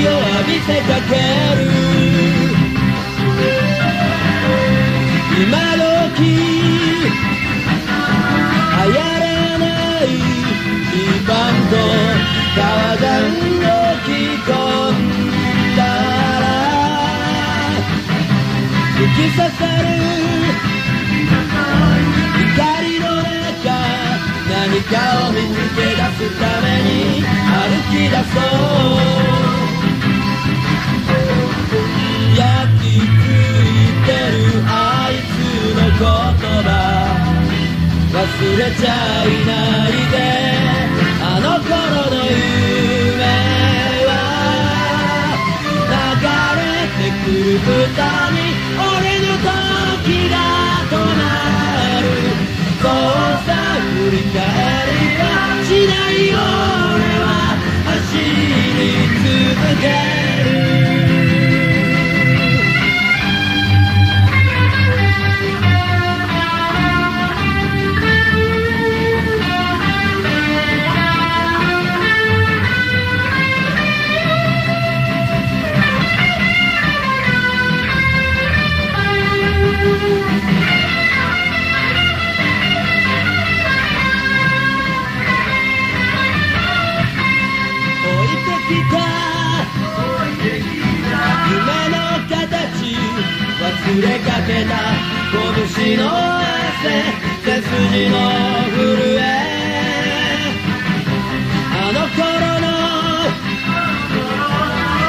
日を浴びせかける今時流行らない2ンド革ジャンを着込んだら突き刺さる光の中何かを見つけ出すために歩き出そう。忘れちゃいないで。あの頃の夢は流れてくる歌に俺の時が止まる。そうさ振り返りはしないよ。忘れかけた拳の汗背筋の震え。あの頃の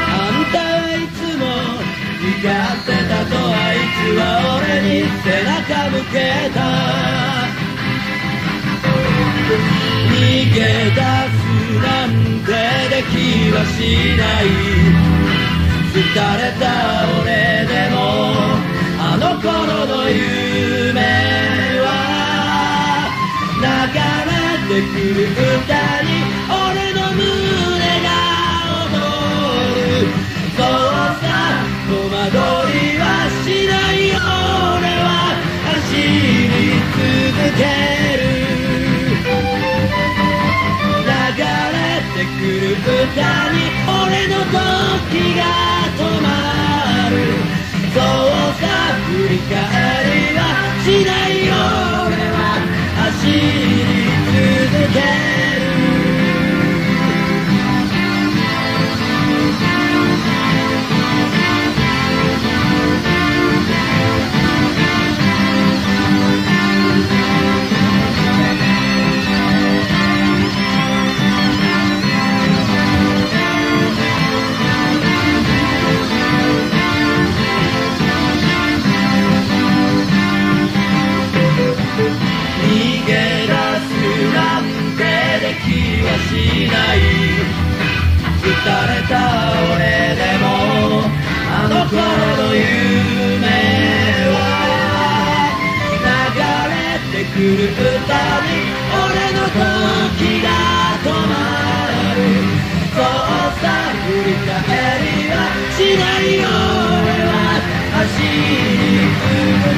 あんたはいつも怒ってたとあいつは俺に背中向けた。逃げ出すなんてできはしない。疲れた俺る歌に俺の胸が踊るそうさ戸惑いはしない俺は走り続ける流れてくる歌に俺の時が止まるそうさ振り返りはしない振り返りはしないよ俺は走り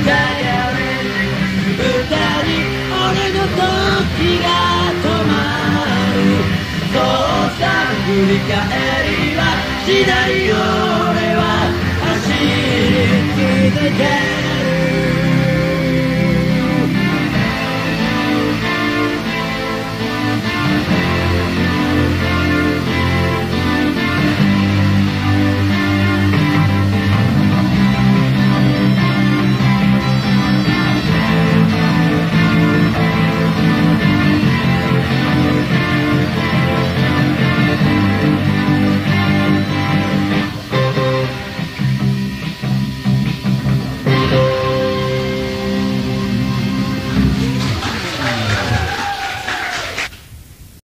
歌やれ歌に俺の時が止まるそうさ振り返りはしないよ俺は走り続ける